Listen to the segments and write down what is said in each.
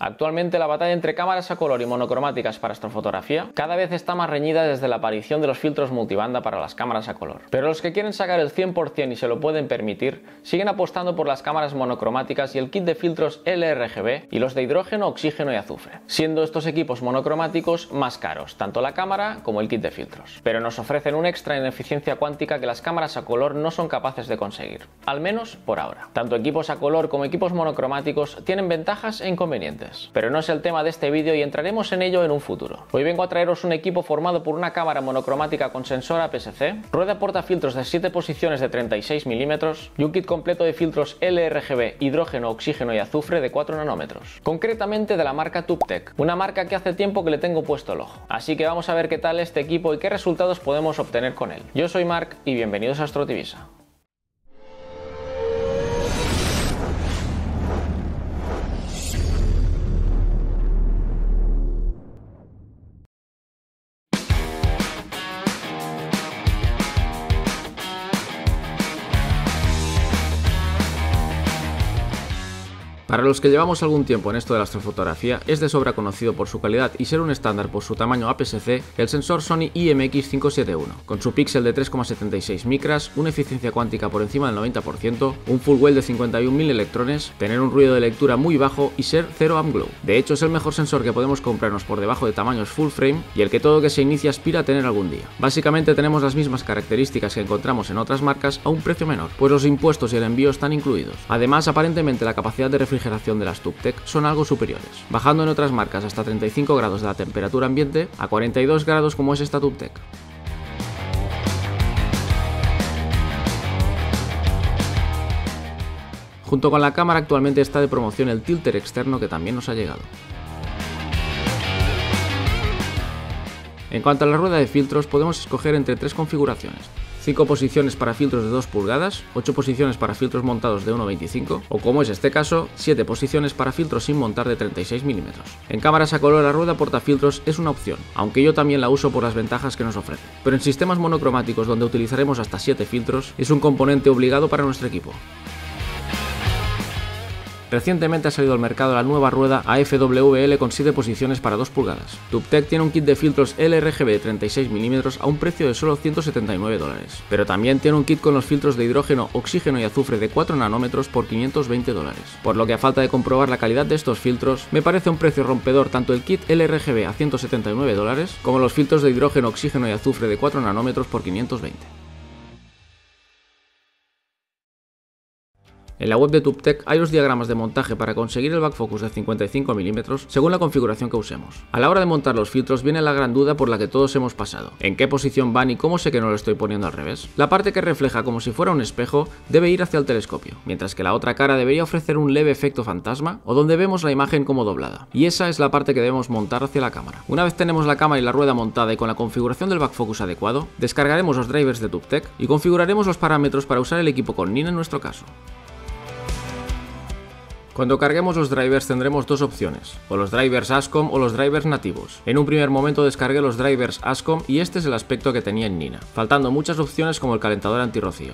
Actualmente la batalla entre cámaras a color y monocromáticas para astrofotografía cada vez está más reñida desde la aparición de los filtros multibanda para las cámaras a color. Pero los que quieren sacar el 100% y se lo pueden permitir, siguen apostando por las cámaras monocromáticas y el kit de filtros LRGB y los de hidrógeno, oxígeno y azufre, siendo estos equipos monocromáticos más caros, tanto la cámara como el kit de filtros. Pero nos ofrecen un extra en eficiencia cuántica que las cámaras a color no son capaces de conseguir, al menos por ahora. Tanto equipos a color como equipos monocromáticos tienen ventajas e inconvenientes, pero no es el tema de este vídeo y entraremos en ello en un futuro. Hoy vengo a traeros un equipo formado por una cámara monocromática con sensor APS-C, rueda portafiltros de 7 posiciones de 36 milímetros y un kit completo de filtros LRGB, hidrógeno, oxígeno y azufre de 4 nanómetros, concretamente de la marca TubTech, una marca que hace tiempo que le tengo puesto el ojo. Así que vamos a ver qué tal este equipo y qué resultados podemos obtener con él. Yo soy Mark y bienvenidos a AstroTivisa. Para los que llevamos algún tiempo en esto de la astrofotografía, es de sobra conocido por su calidad y ser un estándar por su tamaño APS-C el sensor Sony IMX571, con su píxel de 3,76 micras, una eficiencia cuántica por encima del 90%, un full well de 51.000 electrones, tener un ruido de lectura muy bajo y ser cero amp glow. De hecho, es el mejor sensor que podemos comprarnos por debajo de tamaños full frame y el que todo que se inicia aspira a tener algún día. Básicamente tenemos las mismas características que encontramos en otras marcas a un precio menor, pues los impuestos y el envío están incluidos. Además, aparentemente la capacidad de refrigeración refrigeración de las TubTech son algo superiores, bajando en otras marcas hasta 35 grados de la temperatura ambiente a 42 grados como es esta TubTech. Junto con la cámara actualmente está de promoción el tilter externo que también nos ha llegado. En cuanto a la rueda de filtros podemos escoger entre tres configuraciones, 5 posiciones para filtros de 2 pulgadas, 8 posiciones para filtros montados de 1,25 o como es este caso, 7 posiciones para filtros sin montar de 36 mm. En cámaras a color la rueda portafiltros es una opción, aunque yo también la uso por las ventajas que nos ofrece. Pero en sistemas monocromáticos donde utilizaremos hasta 7 filtros es un componente obligado para nuestro equipo. Recientemente ha salido al mercado la nueva rueda AFWL con 7 posiciones para 2 pulgadas. TubTech tiene un kit de filtros LRGB de 36 mm a un precio de solo 179 dólares, pero también tiene un kit con los filtros de hidrógeno, oxígeno y azufre de 4 nanómetros por 520 dólares. Por lo que a falta de comprobar la calidad de estos filtros, me parece un precio rompedor tanto el kit LRGB a 179 dólares como los filtros de hidrógeno, oxígeno y azufre de 4 nanómetros por 520. En la web de TubTech hay los diagramas de montaje para conseguir el backfocus de 55 mm según la configuración que usemos. A la hora de montar los filtros viene la gran duda por la que todos hemos pasado. ¿En qué posición van y cómo sé que no lo estoy poniendo al revés? La parte que refleja como si fuera un espejo debe ir hacia el telescopio, mientras que la otra cara debería ofrecer un leve efecto fantasma o donde vemos la imagen como doblada. Y esa es la parte que debemos montar hacia la cámara. Una vez tenemos la cámara y la rueda montada y con la configuración del backfocus adecuado, descargaremos los drivers de TubTech y configuraremos los parámetros para usar el equipo con NIN en nuestro caso. Cuando carguemos los drivers tendremos dos opciones, o los drivers ASCOM o los drivers nativos. En un primer momento descargué los drivers ASCOM y este es el aspecto que tenía en Nina, faltando muchas opciones como el calentador antirrocío.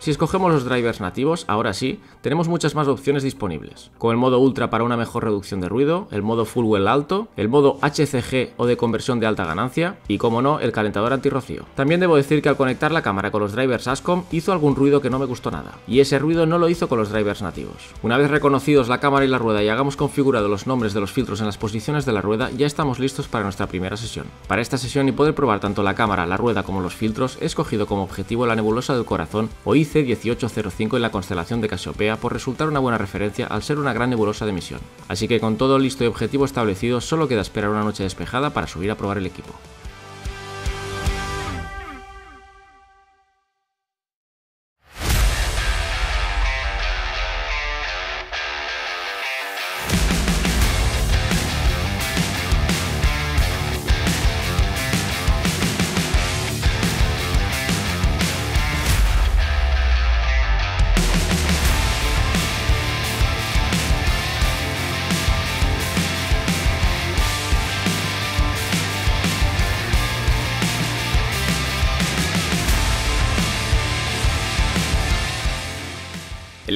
Si escogemos los drivers nativos, ahora sí, tenemos muchas más opciones disponibles, como el modo Ultra para una mejor reducción de ruido, el modo Full Well alto, el modo HCG o de conversión de alta ganancia, y como no, el calentador antirrocío. También debo decir que al conectar la cámara con los drivers ASCOM hizo algún ruido que no me gustó nada, y ese ruido no lo hizo con los drivers nativos. Una vez reconocidos la cámara y la rueda y hagamos configurado los nombres de los filtros en las posiciones de la rueda, ya estamos listos para nuestra primera sesión. Para esta sesión y poder probar tanto la cámara, la rueda como los filtros, he escogido como objetivo la nebulosa del corazón o IC1805 en la constelación de Casiopea por resultar una buena referencia al ser una gran nebulosa de misión. Así que con todo listo y objetivo establecido, solo queda esperar una noche despejada para subir a probar el equipo.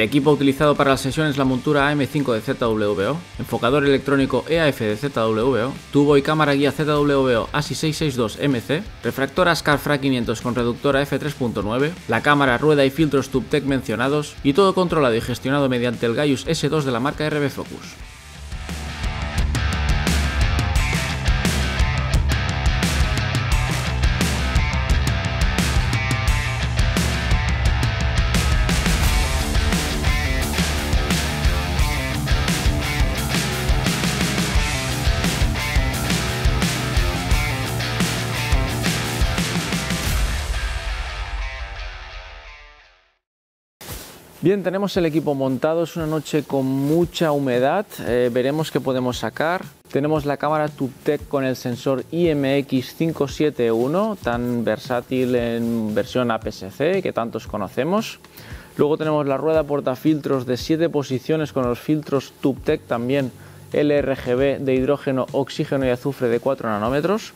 Equipo utilizado para la sesión es la montura AM5 de ZWO, enfocador electrónico EAF de ZWO, tubo y cámara guía ZWO ASI 662MC, refractor ASCAR FRA 500 con reductora f3.9, la cámara, rueda y filtros TubTech mencionados y todo controlado y gestionado mediante el Gaius S2 de la marca RB Focus. Bien, tenemos el equipo montado, es una noche con mucha humedad, eh, veremos qué podemos sacar. Tenemos la cámara TubTech con el sensor IMX571, tan versátil en versión APS-C que tantos conocemos. Luego tenemos la rueda portafiltros de 7 posiciones con los filtros TubTech también LRGB de hidrógeno, oxígeno y azufre de 4 nanómetros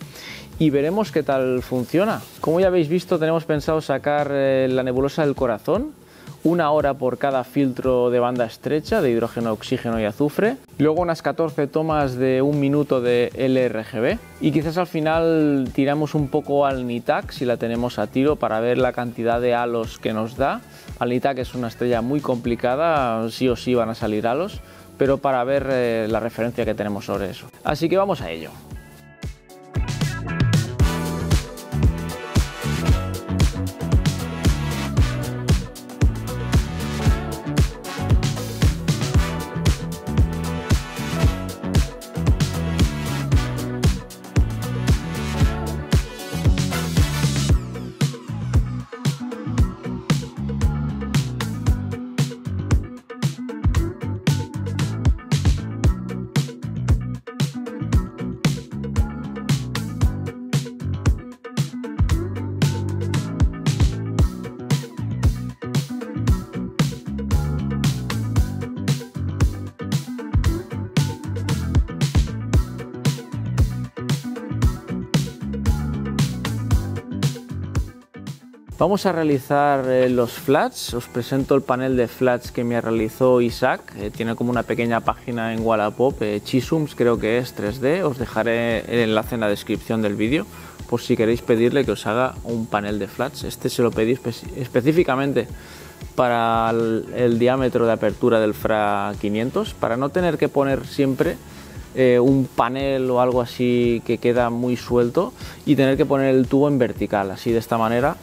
y veremos qué tal funciona. Como ya habéis visto tenemos pensado sacar eh, la nebulosa del corazón una hora por cada filtro de banda estrecha de hidrógeno, oxígeno y azufre, luego unas 14 tomas de un minuto de LRGB y quizás al final tiramos un poco al NITAC si la tenemos a tiro para ver la cantidad de halos que nos da. Al NITAC es una estrella muy complicada, sí o sí van a salir halos, pero para ver eh, la referencia que tenemos sobre eso. Así que vamos a ello. Vamos a realizar eh, los flats, os presento el panel de flats que me realizó Isaac, eh, tiene como una pequeña página en Wallapop, eh, Chisums creo que es 3D, os dejaré el enlace en la descripción del vídeo por si queréis pedirle que os haga un panel de flats, este se lo pedí específicamente para el, diámetro de apertura del FRA 500, para no tener que poner siempre un panel o algo así que queda muy suelto y tener que poner el tubo en vertical, así de esta manera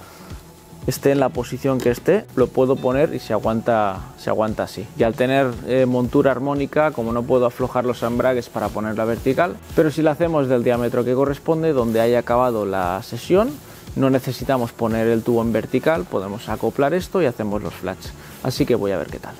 esté en la posición que esté, lo puedo poner y se aguanta, se aguanta así. Y al tener eh, montura armónica, como no puedo aflojar los embragues para ponerla vertical, pero si la hacemos del diámetro que corresponde, donde haya acabado la sesión, no necesitamos poner el tubo en vertical, podemos acoplar esto y hacemos los flats. Así que voy a ver qué tal.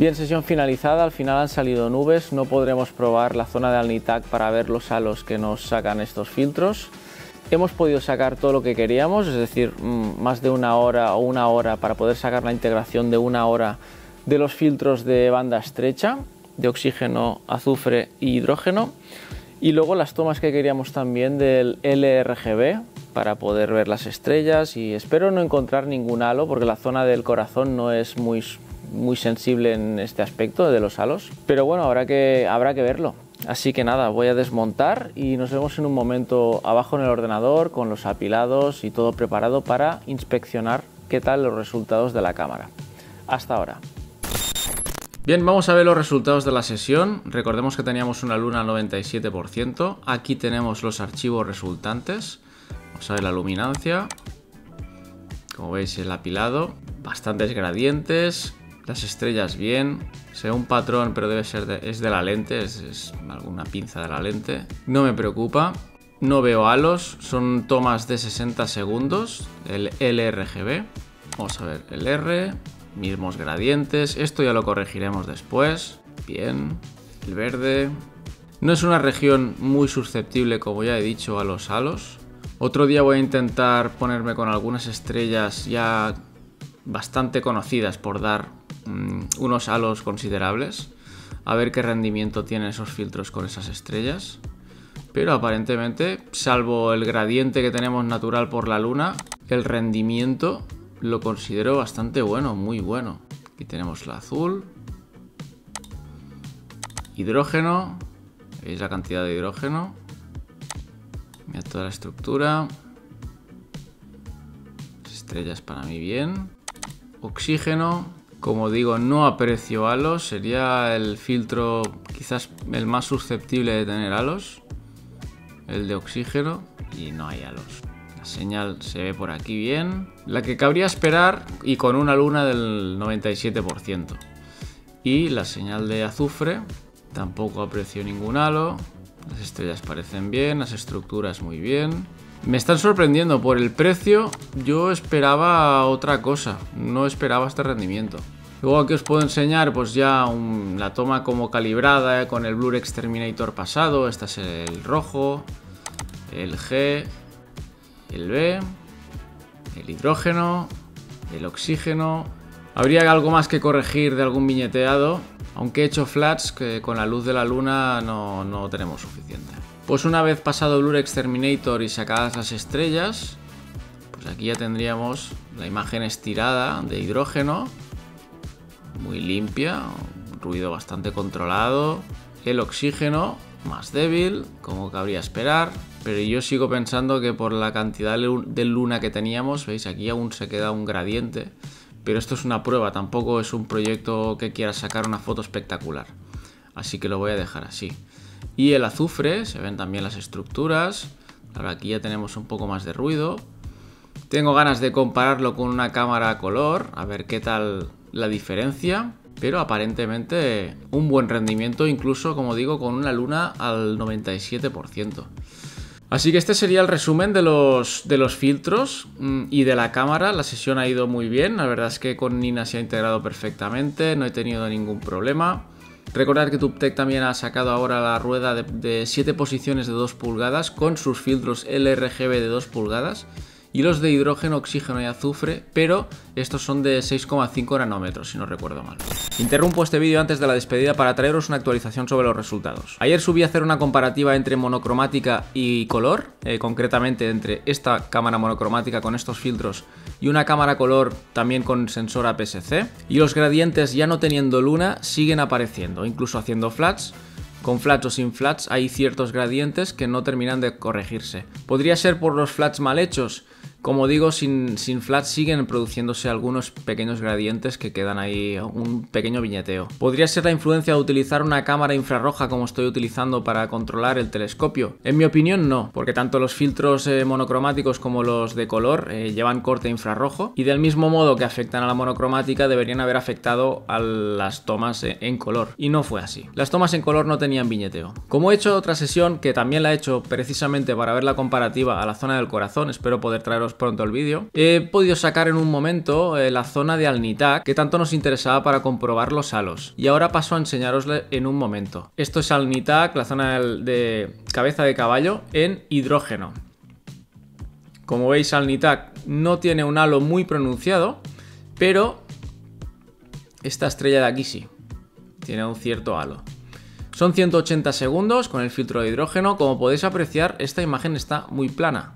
Bien, sesión finalizada, al final han salido nubes, no podremos probar la zona de Alnitac para ver los halos que nos sacan estos filtros. Hemos podido sacar todo lo que queríamos, es decir, mm, más de una hora o una hora para poder sacar la integración de una hora de los filtros de banda estrecha, de oxígeno, azufre y hidrógeno. Y luego las tomas que queríamos también del LRGB para poder ver las estrellas y espero no encontrar ningún halo porque la zona del corazón no es muy muy sensible en este aspecto de los halos. Pero bueno, habrá que, habrá que verlo. Así que nada, voy a desmontar y nos vemos en un momento abajo en el ordenador con los apilados y todo preparado para inspeccionar qué tal los resultados de la cámara. Hasta ahora. Bien, vamos a ver los resultados de la sesión. Recordemos que teníamos una luna al 97%. Aquí tenemos los archivos resultantes. Vamos a ver la luminancia. Como veis el apilado, bastantes gradientes, las estrellas bien, sea un patrón pero debe ser de, es de la lente, es, es alguna pinza de la lente. No me preocupa, no veo halos, son tomas de 60 segundos, el LRGB. Vamos a ver, el R, mismos gradientes, esto ya lo corregiremos después. Bien, el verde. No es una región muy susceptible, como ya he dicho, a los halos. Otro día voy a intentar ponerme con algunas estrellas ya bastante conocidas por dar mmm, unos halos considerables. A ver qué rendimiento tienen esos filtros con esas estrellas. Pero aparentemente, salvo el gradiente que tenemos natural por la luna, el rendimiento lo considero bastante bueno, muy bueno. Aquí tenemos la azul. Hidrógeno. ¿Veis la cantidad de hidrógeno? Mira toda la estructura. Las estrellas para mí bien. Oxígeno. Como digo, no aprecio halos. Sería el filtro quizás el más susceptible de tener halos. El de oxígeno. Y no hay halos. La señal se ve por aquí bien. La que cabría esperar y con una luna del 97%. Y la señal de azufre. Tampoco aprecio ningún halo. Las estrellas parecen bien, las estructuras muy bien. Me están sorprendiendo por el precio. Yo esperaba otra cosa. No esperaba este rendimiento. Luego aquí os puedo enseñar pues ya la toma como calibrada eh, con el Blur Exterminator pasado. Este es el rojo, el G, el B, el hidrógeno, el oxígeno. Habría algo más que corregir de algún viñeteado, aunque he hecho flats que con la luz de la luna no, no tenemos suficiente. Pues una vez pasado Blur Exterminator y sacadas las estrellas, pues aquí ya tendríamos la imagen estirada de hidrógeno, muy limpia, ruido bastante controlado, el oxígeno más débil, como cabría esperar, pero yo sigo pensando que por la cantidad de luna que teníamos, veis aquí aún se queda un gradiente, pero esto es una prueba, tampoco es un proyecto que quiera sacar una foto espectacular, así que lo voy a dejar así. Y el azufre, se ven también las estructuras, ahora aquí ya tenemos un poco más de ruido. Tengo ganas de compararlo con una cámara color, a ver qué tal la diferencia pero aparentemente un buen rendimiento, incluso como digo, con una luna al 97%. Así que este sería el resumen de los, de los filtros mm, y de la cámara. La sesión ha ido muy bien, la verdad es que con Nina se ha integrado perfectamente, no he tenido ningún problema. Recordad que TubTech también ha sacado ahora la rueda de 7 posiciones de 2 pulgadas con sus filtros LRGB de 2 pulgadas y los de hidrógeno, oxígeno y azufre, pero estos son de 6,5 nanómetros, si no recuerdo mal. Interrumpo este vídeo antes de la despedida para traeros una actualización sobre los resultados. Ayer subí a hacer una comparativa entre monocromática y color, eh, concretamente entre esta cámara monocromática con estos filtros y una cámara color también con sensor APS-C, y los gradientes ya no teniendo luna siguen apareciendo, incluso haciendo flats, con flats o sin flats hay ciertos gradientes que no terminan de corregirse. ¿Podría ser por los flats mal hechos? Como digo, sin, sin flat siguen produciéndose algunos pequeños gradientes que quedan ahí, un pequeño viñeteo. ¿Podría ser la influencia de utilizar una cámara infrarroja como estoy utilizando para controlar el telescopio? En mi opinión no, porque tanto los filtros eh, monocromáticos como los de color eh, llevan corte infrarrojo y del mismo modo que afectan a la monocromática deberían haber afectado a las tomas eh, en color. Y no fue así. Las tomas en color no tenían viñeteo. Como he hecho otra sesión, que también la he hecho precisamente para ver la comparativa a la zona del corazón, espero poder traeros pronto el vídeo, he podido sacar en un momento eh, la zona de Alnitak que tanto nos interesaba para comprobar los halos. Y ahora paso a enseñarosle en un momento. Esto es Alnitak, la zona de cabeza de caballo, en hidrógeno. Como veis, Alnitak no tiene un halo muy pronunciado, pero esta estrella de aquí sí, tiene un cierto halo. Son 180 segundos con el filtro de hidrógeno. Como podéis apreciar, esta imagen está muy plana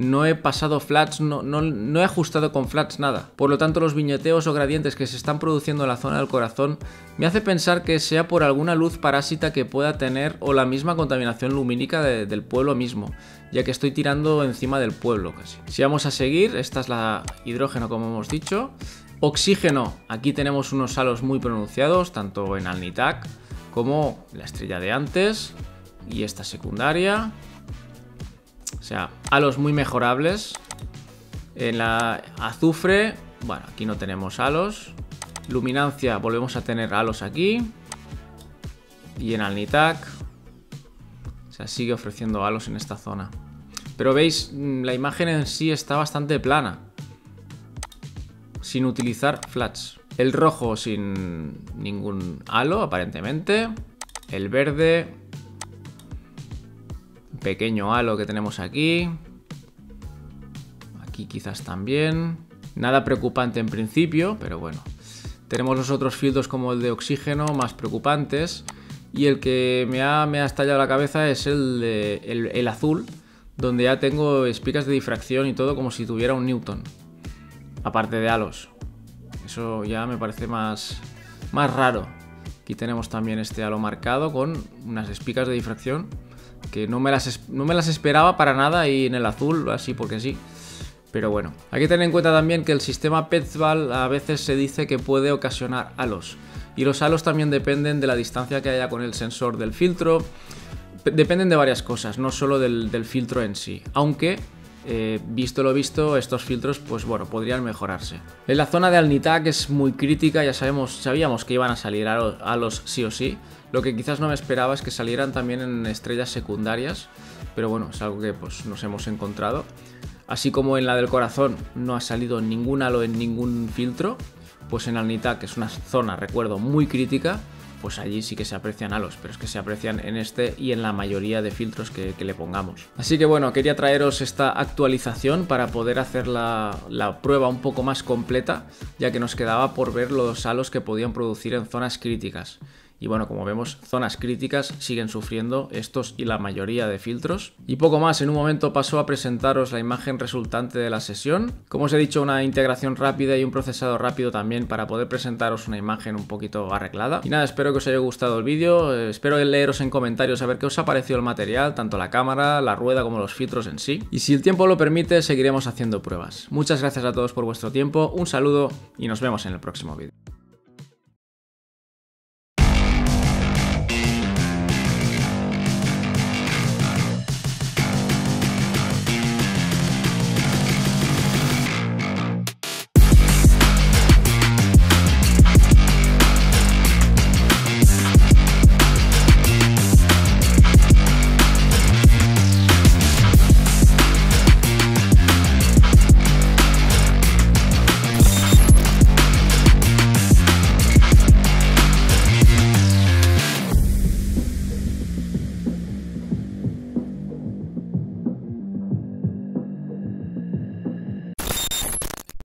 no he pasado flats, no, no, he ajustado con flats nada. Por lo tanto, los viñeteos o gradientes que se están produciendo en la zona del corazón me hace pensar que sea por alguna luz parásita que pueda tener o la misma contaminación lumínica del pueblo mismo, ya que estoy tirando encima del pueblo casi. Si vamos a seguir, esta es la hidrógeno como hemos dicho. Oxígeno, aquí tenemos unos halos muy pronunciados, tanto en Alnitak como la estrella de antes y esta secundaria. O sea, halos muy mejorables. En la azufre, bueno, aquí no tenemos halos. Luminancia, volvemos a tener halos aquí. Y en Alnitac, o sea, sigue ofreciendo halos en esta zona. Pero veis, mm, la imagen en sí está bastante plana. Sin utilizar flats. El rojo sin ningún halo, aparentemente. El verde. Pequeño halo que tenemos aquí. Aquí quizás también. Nada preocupante en principio, pero bueno. Tenemos los otros filtros como el de oxígeno más preocupantes. Y el que me ha, me ha estallado la cabeza es el, de, el, azul, donde ya tengo espicas de difracción y todo como si tuviera un Newton. Aparte de halos. Eso ya me parece más, más raro. Aquí tenemos también este halo marcado con unas espicas de difracción que no me las, no me las esperaba para nada y en el azul, así porque sí. Pero bueno, hay que tener en cuenta también que el sistema Petzval a veces se dice que puede ocasionar halos. Y los halos también dependen de la distancia que haya con el sensor del filtro. Dependen de varias cosas, no solo del, filtro en sí. Aunque eh, visto lo visto, estos filtros, pues bueno, podrían mejorarse. En la zona de Alnitak es muy crítica, ya sabemos, sabíamos que iban a salir halos sí o sí. Lo que quizás no me esperaba es que salieran también en estrellas secundarias, pero bueno, es algo que pues, nos hemos encontrado. Así como en la del corazón no ha salido ningún halo en ningún filtro, pues en Alnita, que es una zona, recuerdo, muy crítica, pues allí sí que se aprecian halos, pero es que se aprecian en este y en la mayoría de filtros que, le pongamos. Así que bueno, quería traeros esta actualización para poder hacer la, la, prueba un poco más completa, ya que nos quedaba por ver los halos que podían producir en zonas críticas. Y bueno, como vemos, zonas críticas siguen sufriendo estos y la mayoría de filtros. Y poco más, en un momento paso a presentaros la imagen resultante de la sesión. Como os he dicho, una integración rápida y un procesador rápido también para poder presentaros una imagen un poquito arreglada. Y nada, espero que os haya gustado el vídeo, eh, espero leeros en comentarios a ver qué os ha parecido el material, tanto la cámara, la rueda como los filtros en sí. Y si el tiempo lo permite, seguiremos haciendo pruebas. Muchas gracias a todos por vuestro tiempo, un saludo y nos vemos en el próximo vídeo.